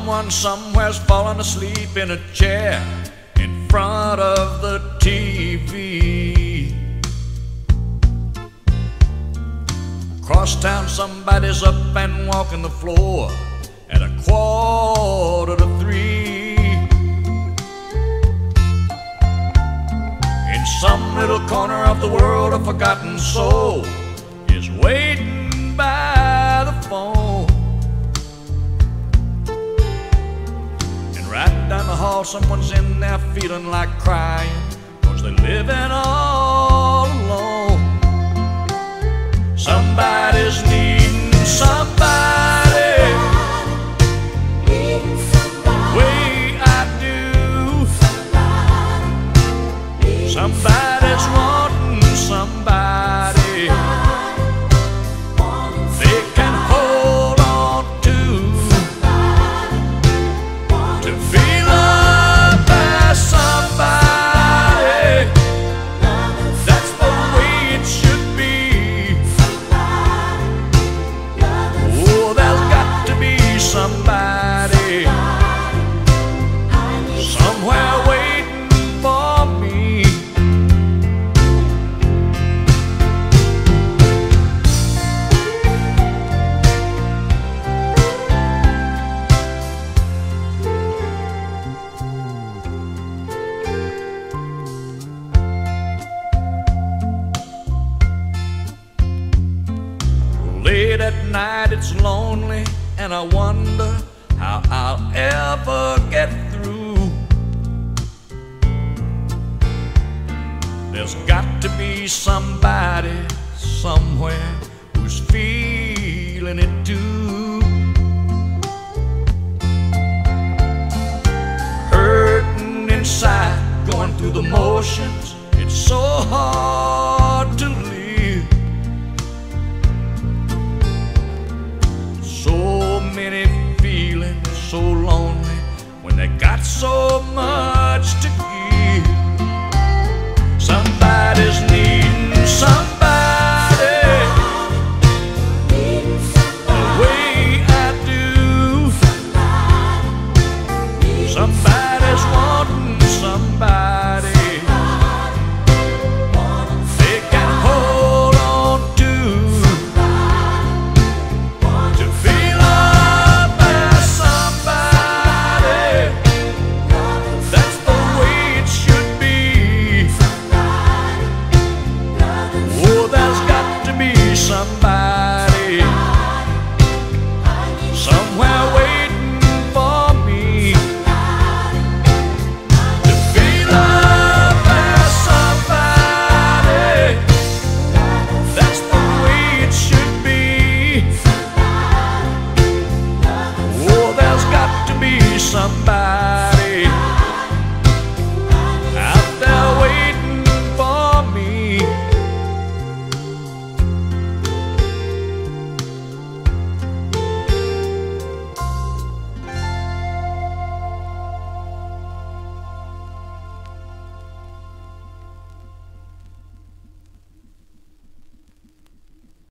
Someone somewhere's fallen asleep in a chair in front of the TV. Across town, somebody's up and walking the floor at a quarter to three. In some little corner of the world, a forgotten soul down someone's in there feeling like crying, cause they're living all alone. Somebody's needing somebody. Way I do. Somebody's wanting Late at night, it's lonely, and I wonder how I'll ever get through. There's got to be somebody somewhere who's feeling it too. Hurting inside, going through the motions. It's so hard so lonely when they got so much.